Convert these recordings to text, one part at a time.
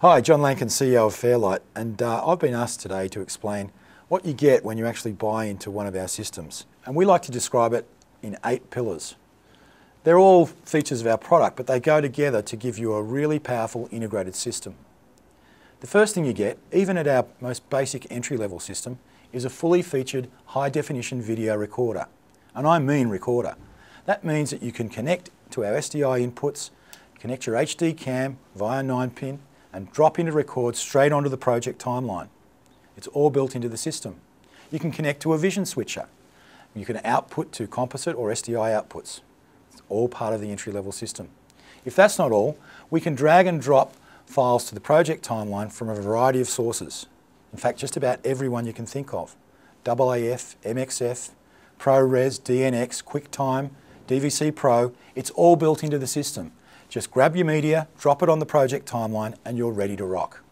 Hi, John Lancken, CEO of Fairlight, and uh, I've been asked today to explain what you get when you actually buy into one of our systems. And we like to describe it in eight pillars. They're all features of our product, but they go together to give you a really powerful integrated system. The first thing you get, even at our most basic entry-level system, is a fully featured high-definition video recorder. And I mean recorder. That means that you can connect to our SDI inputs, connect your HD cam via 9-pin, and drop into record straight onto the project timeline. It's all built into the system. You can connect to a vision switcher. You can output to composite or SDI outputs. It's all part of the entry-level system. If that's not all, we can drag and drop files to the project timeline from a variety of sources. In fact, just about everyone you can think of. AAF, MXF, ProRes, DNX, QuickTime, DVC Pro, it's all built into the system. Just grab your media, drop it on the project timeline, and you're ready to rock.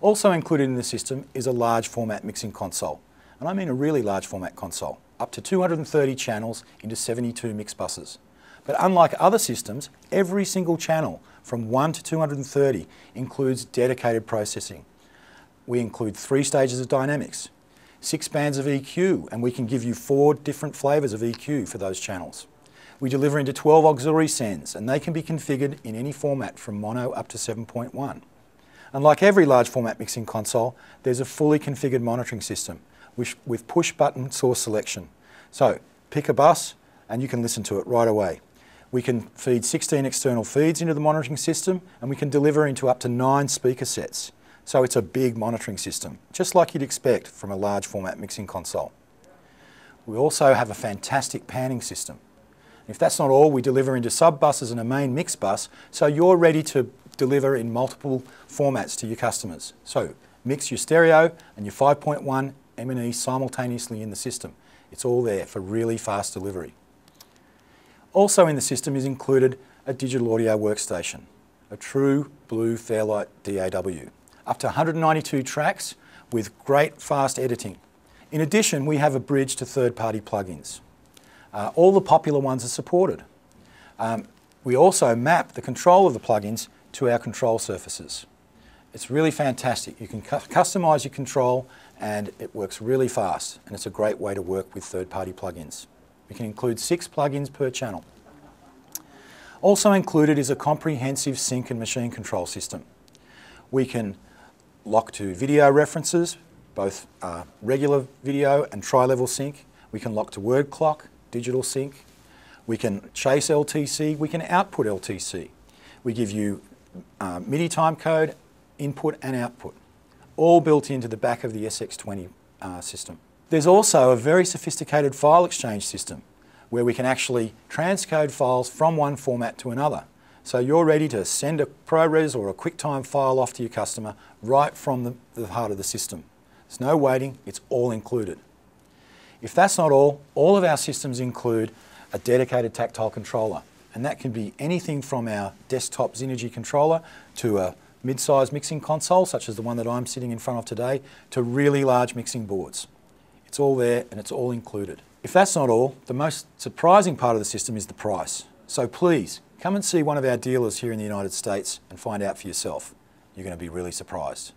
Also included in the system is a large format mixing console. And I mean a really large format console, up to 230 channels into 72 mix buses. But unlike other systems, every single channel from 1 to 230 includes dedicated processing. We include three stages of dynamics, six bands of EQ, and we can give you four different flavours of EQ for those channels. We deliver into 12 auxiliary sends, and they can be configured in any format from mono up to 7.1. And like every large format mixing console, there's a fully configured monitoring system with push button source selection. So pick a bus and you can listen to it right away. We can feed 16 external feeds into the monitoring system and we can deliver into up to nine speaker sets. So it's a big monitoring system, just like you'd expect from a large format mixing console. We also have a fantastic panning system. If that's not all, we deliver into sub buses and a main mix bus, so you're ready to deliver in multiple formats to your customers. So mix your stereo and your 5.1 M&E simultaneously in the system. It's all there for really fast delivery. Also in the system is included a digital audio workstation, a true blue Fairlight DAW, up to 192 tracks with great fast editing. In addition, we have a bridge to third-party plugins. Uh, all the popular ones are supported. Um, we also map the control of the plugins to our control surfaces. It's really fantastic. You can cu customize your control and it works really fast and it's a great way to work with third-party plugins. We can include six plugins per channel. Also included is a comprehensive sync and machine control system. We can lock to video references, both uh, regular video and tri-level sync. We can lock to word clock, digital sync. We can chase LTC, we can output LTC. We give you uh, MIDI timecode, input and output, all built into the back of the SX20 uh, system. There's also a very sophisticated file exchange system where we can actually transcode files from one format to another. So you're ready to send a ProRes or a QuickTime file off to your customer right from the, the heart of the system. There's no waiting, it's all included. If that's not all, all of our systems include a dedicated tactile controller. And that can be anything from our desktop Xynergy controller to a mid-sized mixing console, such as the one that I'm sitting in front of today, to really large mixing boards. It's all there and it's all included. If that's not all, the most surprising part of the system is the price. So please, come and see one of our dealers here in the United States and find out for yourself. You're going to be really surprised.